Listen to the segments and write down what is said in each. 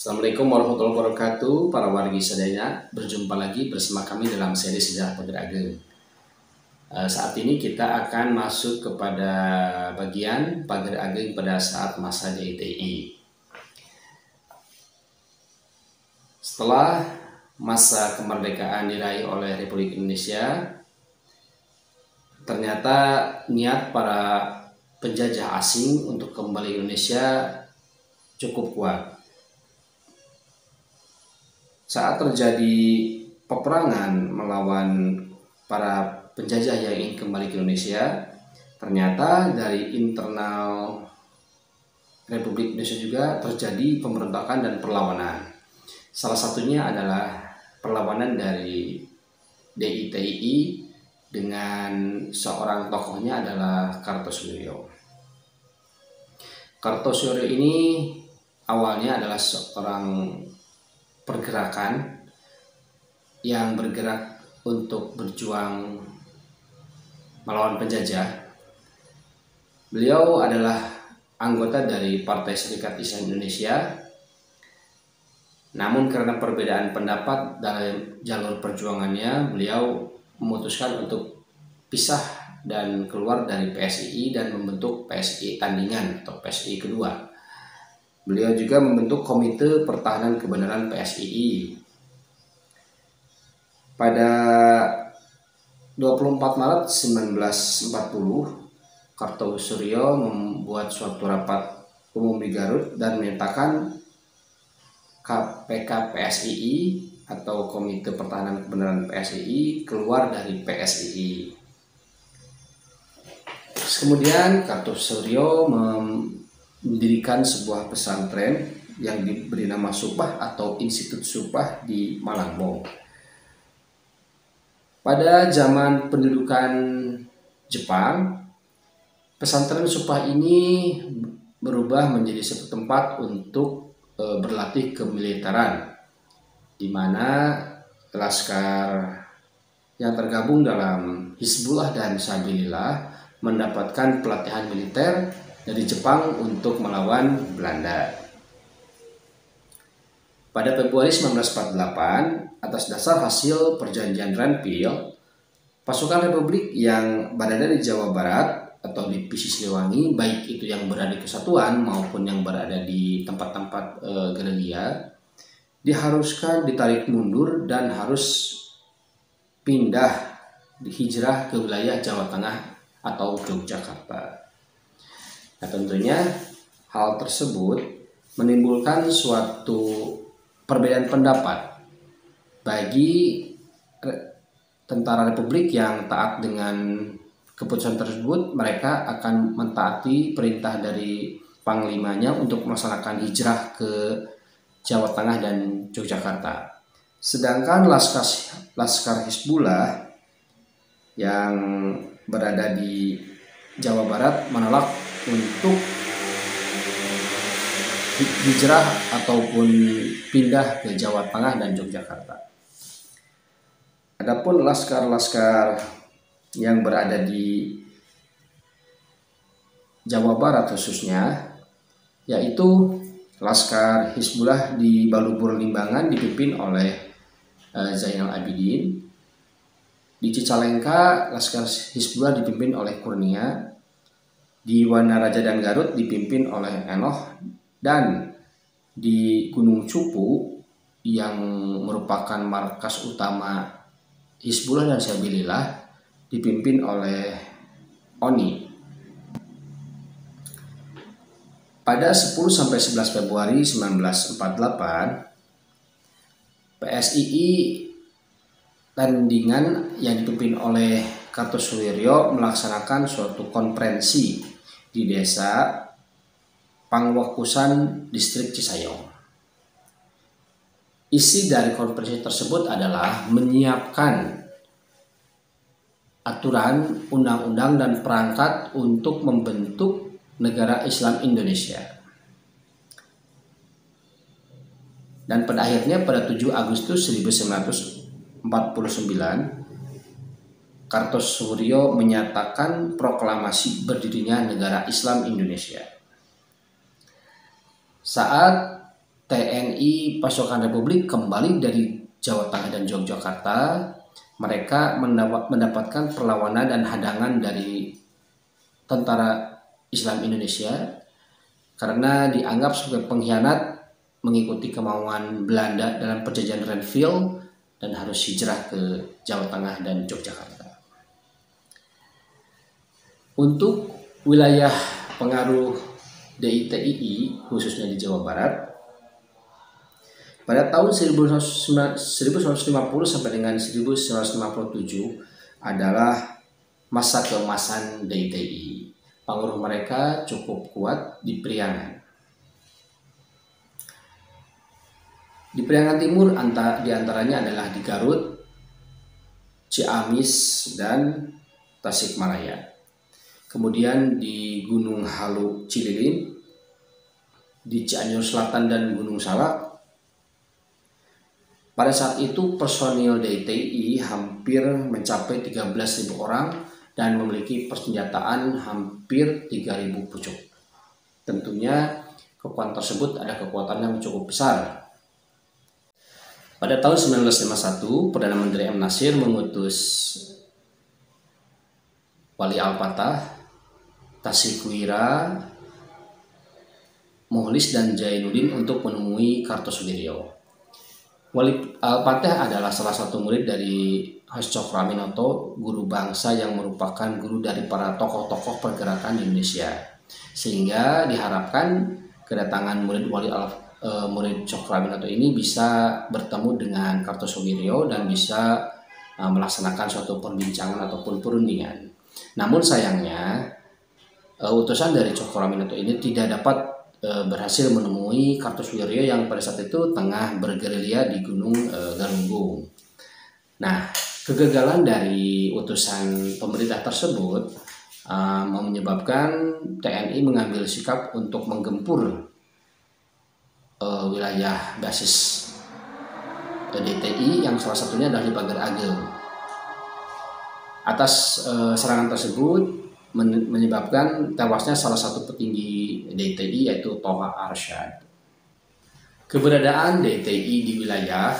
Assalamualaikum warahmatullahi wabarakatuh. Para wargi sadaya Berjumpa lagi bersama kami dalam seri Sejarah Ageng uh, Saat ini kita akan masuk kepada bagian Pager Ageng pada saat masa JTI Setelah masa kemerdekaan diraih oleh Republik Indonesia Ternyata niat para penjajah asing untuk kembali Indonesia cukup kuat saat terjadi peperangan melawan para penjajah yang ingin kembali ke Indonesia, ternyata dari internal Republik Indonesia juga terjadi pemberontakan dan perlawanan. Salah satunya adalah perlawanan dari DITI dengan seorang tokohnya adalah Kartosuryo. Kartosuryo ini awalnya adalah seorang pergerakan yang bergerak untuk berjuang melawan penjajah. Beliau adalah anggota dari Partai Serikat Islam Indonesia. Namun karena perbedaan pendapat dalam jalur perjuangannya, beliau memutuskan untuk pisah dan keluar dari PSII dan membentuk PSI tandingan atau PSI kedua. Beliau juga membentuk Komite Pertahanan Kebenaran PSII. Pada 24 Maret 1940, Kartosuryo membuat suatu rapat umum di Garut dan menyatakan KPK PSII atau Komite Pertahanan Kebenaran PSII keluar dari PSII. Kemudian Kartosuryo mendirikan sebuah pesantren yang diberi nama Supah atau Institut Supah di Malangbong. Pada zaman pendudukan Jepang, pesantren Supah ini berubah menjadi satu tempat untuk e, berlatih kemiliteran, di mana laskar yang tergabung dalam Hizbullah dan Sabilillah mendapatkan pelatihan militer dari Jepang untuk melawan Belanda. Pada Februari 1948, atas dasar hasil perjanjian Renville, pasukan Republik yang berada di Jawa Barat atau di Pisi Siliwangi, baik itu yang berada di kesatuan maupun yang berada di tempat-tempat e, gerilya, diharuskan ditarik mundur dan harus pindah hijrah ke wilayah Jawa Tengah atau Yogyakarta. Nah tentunya hal tersebut menimbulkan suatu perbedaan pendapat bagi tentara republik yang taat dengan keputusan tersebut mereka akan mentaati perintah dari panglimanya untuk melaksanakan hijrah ke Jawa Tengah dan Yogyakarta. Sedangkan Laskar Laskar Hizbullah yang berada di Jawa Barat menolak untuk hijrah ataupun pindah ke Jawa Tengah dan Yogyakarta. Adapun laskar-laskar yang berada di Jawa Barat khususnya yaitu Laskar Hizbullah di Balubur Limbangan dipimpin oleh uh, Zainal Abidin. Di Cicalengka Laskar Hizbullah dipimpin oleh Kurnia di Wanaraja dan Garut dipimpin oleh Enoh dan di Gunung Cupu yang merupakan markas utama Hizbullah dan Sabilillah dipimpin oleh Oni. Pada 10 sampai 11 Februari 1948 PSII tandingan yang dipimpin oleh Kartosuwiryo melaksanakan suatu konferensi di desa Pangwakusan, distrik Cisayong. Isi dari konferensi tersebut adalah menyiapkan aturan, undang-undang, dan perangkat untuk membentuk negara Islam Indonesia. Dan pada akhirnya pada 7 Agustus 1949 Kartosuryo menyatakan proklamasi berdirinya negara Islam Indonesia. Saat TNI Pasukan Republik kembali dari Jawa Tengah dan Yogyakarta, mereka mendapatkan perlawanan dan hadangan dari tentara Islam Indonesia karena dianggap sebagai pengkhianat mengikuti kemauan Belanda dalam perjanjian Renville dan harus hijrah ke Jawa Tengah dan Yogyakarta. Untuk wilayah pengaruh DITII khususnya di Jawa Barat pada tahun 1950 sampai dengan 1957 adalah masa keemasan DITI. Pengaruh mereka cukup kuat di Priangan. Di Priangan Timur di antaranya adalah di Garut, Ciamis, dan Tasikmalaya. Kemudian di Gunung Halu Cililin, di Cianjur Selatan dan Gunung Salak, pada saat itu personil DTI hampir mencapai 13.000 orang dan memiliki persenjataan hampir 3.000 pucuk. Tentunya kekuatan tersebut ada kekuatan yang cukup besar. Pada tahun 1951, Perdana Menteri M. Nasir mengutus Wali Al-Fatah, Tasikwira, Muhlis dan Jainuddin untuk menemui Kartosuwiryo. Wali Al-Fatih adalah salah satu murid dari Hascof Raminoto, guru bangsa yang merupakan guru dari para tokoh-tokoh pergerakan di Indonesia. Sehingga diharapkan kedatangan murid Wali Al e, murid Cokraminoto ini bisa bertemu dengan Kartosuwiryo dan bisa e, melaksanakan suatu perbincangan ataupun perundingan. Namun sayangnya e, utusan dari Cokraminoto ini tidak dapat e, berhasil menemui Kartosuwiryo yang pada saat itu tengah bergerilya di Gunung e, Galunggung. Nah, kegagalan dari utusan pemerintah tersebut e, menyebabkan TNI mengambil sikap untuk menggempur e, wilayah basis DTI yang salah satunya adalah di Pagar Agel. Atas e, serangan tersebut, menyebabkan tewasnya salah satu petinggi DTI yaitu Toha Arsyad. Keberadaan DTI di wilayah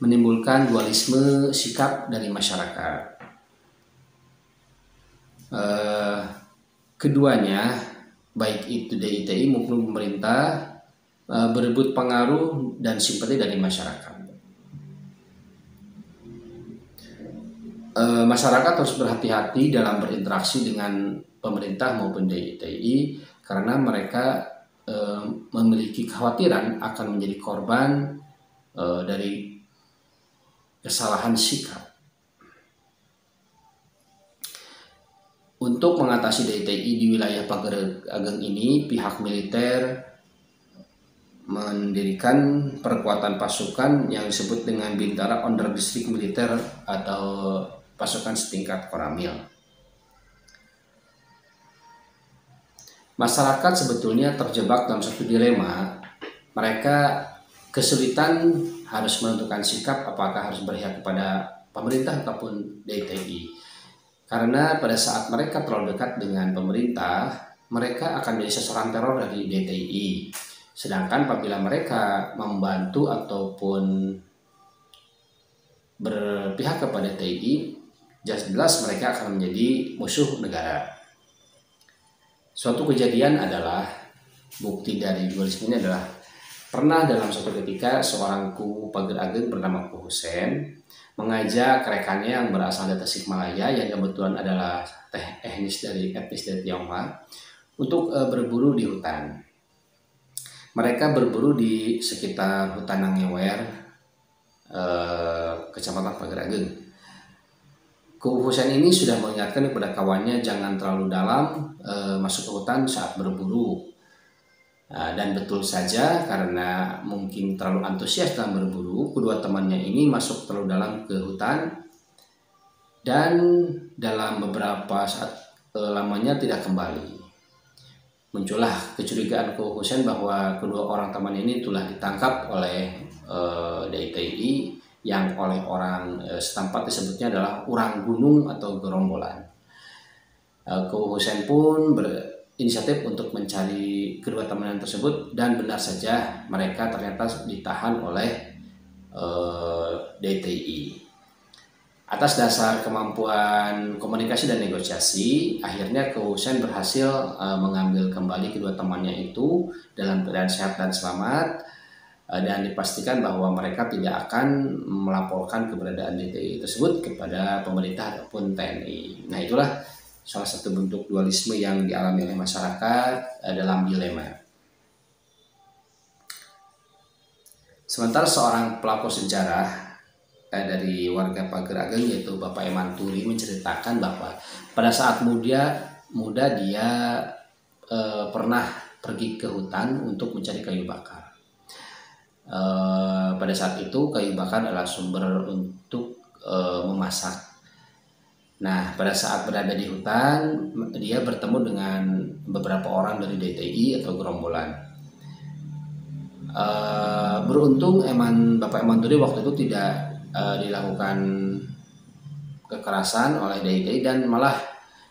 menimbulkan dualisme sikap dari masyarakat. Eh, keduanya, baik itu DITI maupun pemerintah, eh, berebut pengaruh dan simpati dari masyarakat. E, masyarakat harus berhati-hati dalam berinteraksi dengan pemerintah maupun DITI karena mereka e, memiliki kekhawatiran akan menjadi korban e, dari kesalahan sikap. Untuk mengatasi DITI di wilayah Pagar Ageng ini, pihak militer mendirikan perkuatan pasukan yang disebut dengan Bintara Under District Militer atau pasukan setingkat koramil. Masyarakat sebetulnya terjebak dalam satu dilema. Mereka kesulitan harus menentukan sikap apakah harus berpihak kepada pemerintah ataupun DTI. Karena pada saat mereka terlalu dekat dengan pemerintah, mereka akan menjadi sasaran teror dari DTI. Sedangkan apabila mereka membantu ataupun berpihak kepada TI, jelas mereka akan menjadi musuh negara. Suatu kejadian adalah bukti dari dualisme ini adalah pernah dalam suatu ketika seorang ku pagar ageng bernama Ku Husen mengajak rekannya yang berasal dari Tasikmalaya yang kebetulan adalah teh etnis dari etnis dari Tionghoa untuk e, berburu di hutan. Mereka berburu di sekitar hutan Nangyewer, e, kecamatan Pagar Kehususan ini sudah mengingatkan kepada kawannya jangan terlalu dalam e, masuk ke hutan saat berburu. E, dan betul saja karena mungkin terlalu antusias dalam berburu, kedua temannya ini masuk terlalu dalam ke hutan dan dalam beberapa saat e, lamanya tidak kembali. Muncullah kecurigaan kehususan bahwa kedua orang teman ini telah ditangkap oleh e, DITI yang oleh orang e, setempat disebutnya adalah orang gunung atau gerombolan. E, Ko Hussein pun ber, inisiatif untuk mencari kedua teman tersebut dan benar saja mereka ternyata ditahan oleh eh, DTI. Atas dasar kemampuan komunikasi dan negosiasi, akhirnya Kewusen berhasil mengambil kembali kedua temannya itu dalam keadaan sehat dan selamat dan dipastikan bahwa mereka tidak akan melaporkan keberadaan DTI tersebut kepada pemerintah ataupun TNI. Nah itulah salah satu bentuk dualisme yang dialami oleh masyarakat uh, dalam dilema. Sementara seorang pelapor sejarah eh, dari warga Pager Ageng yaitu Bapak Eman Turi menceritakan bahwa pada saat muda muda dia eh, pernah pergi ke hutan untuk mencari kayu bakar. Eh, pada saat itu kayu bakar adalah sumber untuk eh, memasak. Nah, pada saat berada di hutan, dia bertemu dengan beberapa orang dari DTI atau gerombolan. Uh, beruntung Eman Bapak Eman Turi waktu itu tidak uh, dilakukan kekerasan oleh DIY dan malah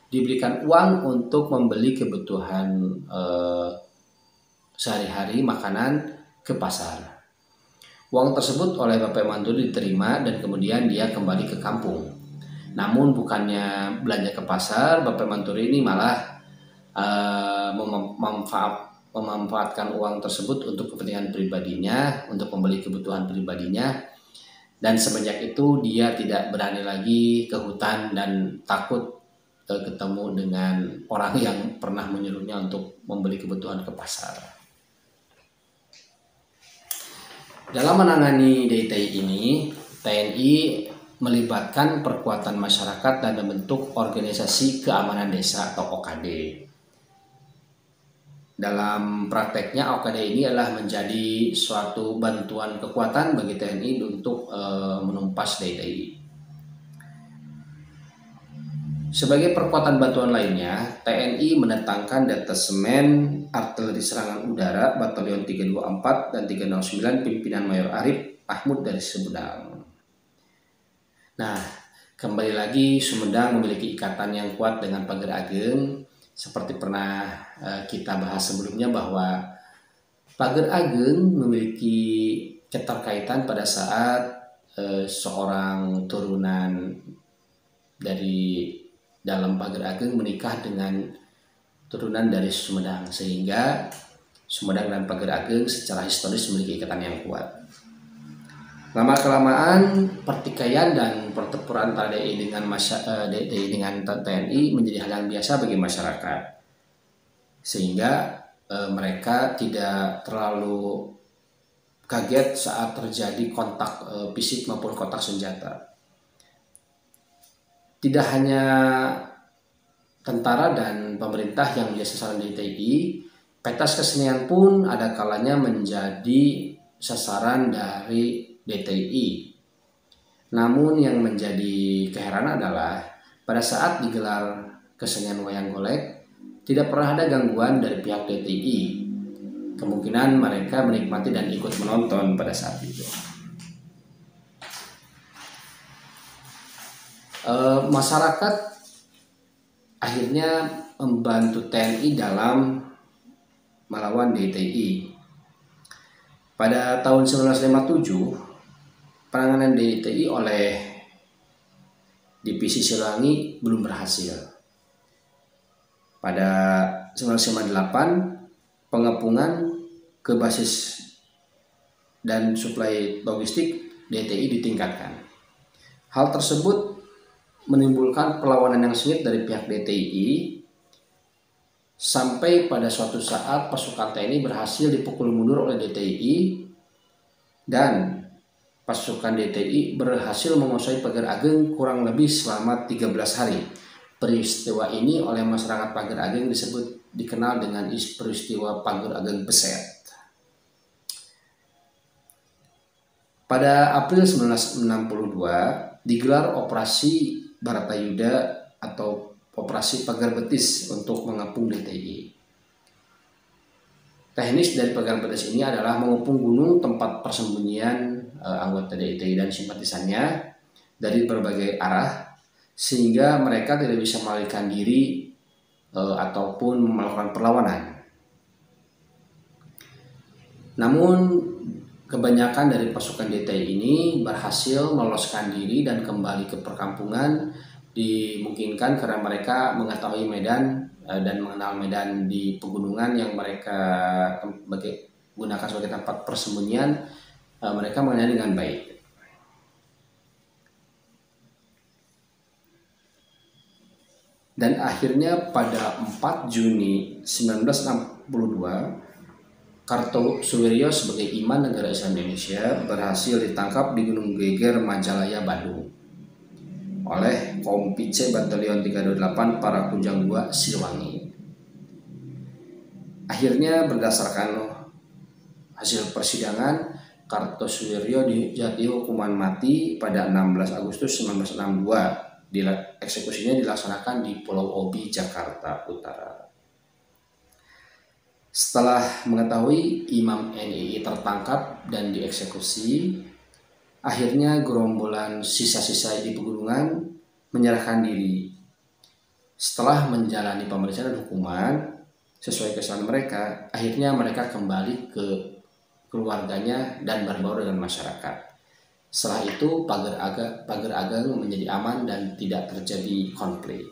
diberikan uang untuk membeli kebutuhan uh, sehari-hari makanan ke pasar. Uang tersebut oleh Bapak Mantu diterima dan kemudian dia kembali ke kampung. Namun bukannya belanja ke pasar, Bapak Manturi ini malah uh, memanfaatkan uang tersebut untuk kepentingan pribadinya, untuk membeli kebutuhan pribadinya dan semenjak itu dia tidak berani lagi ke hutan dan takut uh, ketemu dengan orang yang pernah menyuruhnya untuk membeli kebutuhan ke pasar. Dalam menangani DTI ini, TNI melibatkan perkuatan masyarakat dan membentuk organisasi keamanan desa atau OKD dalam prakteknya OKD ini adalah menjadi suatu bantuan kekuatan bagi TNI untuk e, menumpas DTI. Sebagai perkuatan bantuan lainnya, TNI mendatangkan detasemen artileri serangan udara Batalion 324 dan 309 pimpinan Mayor Arif Ahmud dari Sumedang. Nah, kembali lagi Sumedang memiliki ikatan yang kuat dengan Pagar Ageng seperti pernah uh, kita bahas sebelumnya bahwa Pager Ageng memiliki keterkaitan pada saat uh, seorang turunan dari dalam Pager Ageng menikah dengan turunan dari Sumedang sehingga Sumedang dan Pager Ageng secara historis memiliki ikatan yang kuat. Lama kelamaan pertikaian dan pertempuran TNI dengan masa, uh, eh, DI dengan TNI menjadi hal yang biasa bagi masyarakat. Sehingga uh, mereka tidak terlalu kaget saat terjadi kontak uh, fisik maupun kontak senjata. Tidak hanya tentara dan pemerintah yang menjadi sasaran DTI, petas kesenian pun ada kalanya menjadi sasaran dari DTI. Namun yang menjadi keheranan adalah pada saat digelar kesenian wayang golek tidak pernah ada gangguan dari pihak DTI. Kemungkinan mereka menikmati dan ikut menonton pada saat itu. E, masyarakat akhirnya membantu TNI dalam melawan DTI. Pada tahun 1957, penanganan DTI oleh Divisi Silangi belum berhasil. Pada 1998, pengepungan ke basis dan suplai logistik DTI ditingkatkan. Hal tersebut menimbulkan perlawanan yang sengit dari pihak DTI sampai pada suatu saat pasukan TNI berhasil dipukul mundur oleh DTI dan pasukan DTI berhasil menguasai Pagar Ageng kurang lebih selama 13 hari. Peristiwa ini oleh masyarakat Pagar Ageng disebut dikenal dengan peristiwa Pagar Ageng Beset. Pada April 1962 digelar operasi Baratayuda atau operasi Pagar Betis untuk mengepung DTI. Teknis dari pagar betis ini adalah mengepung gunung tempat persembunyian uh, anggota DITI dan simpatisannya dari berbagai arah sehingga mereka tidak bisa melarikan diri uh, ataupun melakukan perlawanan. Namun kebanyakan dari pasukan DTI ini berhasil meloloskan diri dan kembali ke perkampungan dimungkinkan karena mereka mengetahui medan uh, dan mengenal medan di pegunungan yang mereka gunakan sebagai tempat persembunyian uh, mereka mengenal dengan baik. dan akhirnya pada 4 Juni 1962 Kartosuwiryo sebagai iman negara Islam Indonesia berhasil ditangkap di Gunung Geger, Majalaya, Bandung oleh Kompi C Batalion 328 para Kujang 2 Siliwangi. Akhirnya berdasarkan hasil persidangan Kartosuwiryo dijatuhi hukuman mati pada 16 Agustus 1962 eksekusinya dilaksanakan di Pulau Obi, Jakarta Utara. Setelah mengetahui Imam NII tertangkap dan dieksekusi, akhirnya gerombolan sisa-sisa di pegunungan menyerahkan diri. Setelah menjalani pemeriksaan dan hukuman sesuai kesalahan mereka, akhirnya mereka kembali ke keluarganya dan berbaur dengan masyarakat. Setelah itu pagar agak pagar agang menjadi aman dan tidak terjadi konflik.